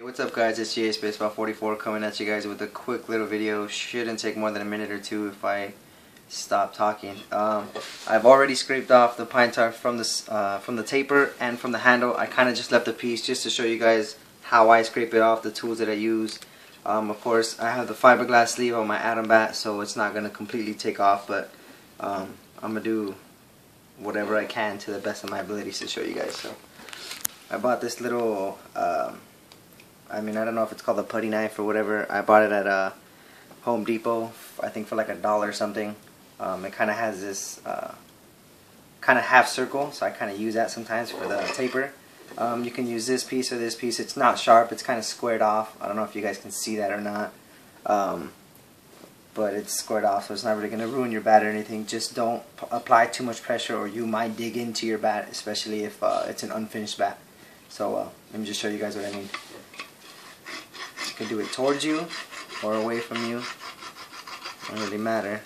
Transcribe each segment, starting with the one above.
Hey, what's up guys, it's GH Baseball 44 coming at you guys with a quick little video. Shouldn't take more than a minute or two if I stop talking. Um, I've already scraped off the pine tar from the, uh, from the taper and from the handle. I kind of just left a piece just to show you guys how I scrape it off, the tools that I use. Um, of course, I have the fiberglass sleeve on my Atom Bat, so it's not going to completely take off, but um, I'm going to do whatever I can to the best of my abilities to show you guys. So I bought this little um, I mean, I don't know if it's called a putty knife or whatever. I bought it at uh, Home Depot, I think for like a dollar or something. Um, it kind of has this uh, kind of half circle, so I kind of use that sometimes for the taper. Um, you can use this piece or this piece. It's not sharp, it's kind of squared off. I don't know if you guys can see that or not. Um, but it's squared off, so it's not really going to ruin your bat or anything. Just don't apply too much pressure or you might dig into your bat, especially if uh, it's an unfinished bat. So uh, let me just show you guys what I mean can do it towards you or away from you. Doesn't really matter.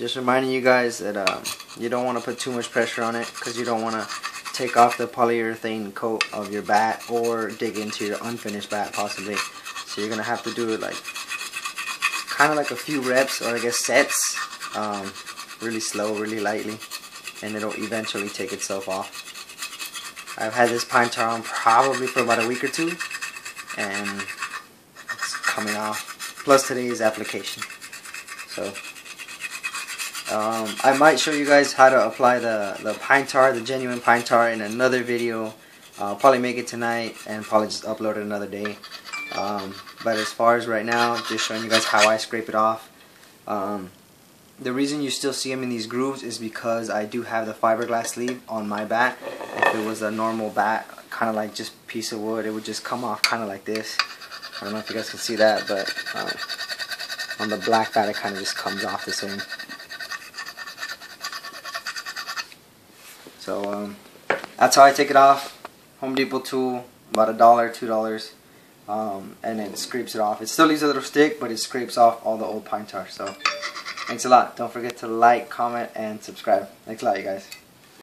Just reminding you guys that um, you don't want to put too much pressure on it because you don't want to take off the polyurethane coat of your bat or dig into your unfinished bat possibly. So you're going to have to do it like kind of like a few reps or I guess sets. Um, really slow, really lightly, and it'll eventually take itself off. I've had this pine tar on probably for about a week or two, and it's coming off. Plus today's application. So, um, I might show you guys how to apply the, the pine tar, the genuine pine tar, in another video. I'll probably make it tonight and probably just upload it another day. Um, but as far as right now, just showing you guys how I scrape it off. Um, the reason you still see them in these grooves is because I do have the fiberglass sleeve on my bat. If it was a normal bat, kind of like just piece of wood, it would just come off kind of like this. I don't know if you guys can see that, but uh, on the black bat it kind of just comes off the same. So um, that's how I take it off. Home Depot tool, about a dollar, two dollars. Um, and it scrapes it off. It still leaves a little stick, but it scrapes off all the old pine tar. So Thanks a lot. Don't forget to like, comment, and subscribe. Thanks a lot, you guys.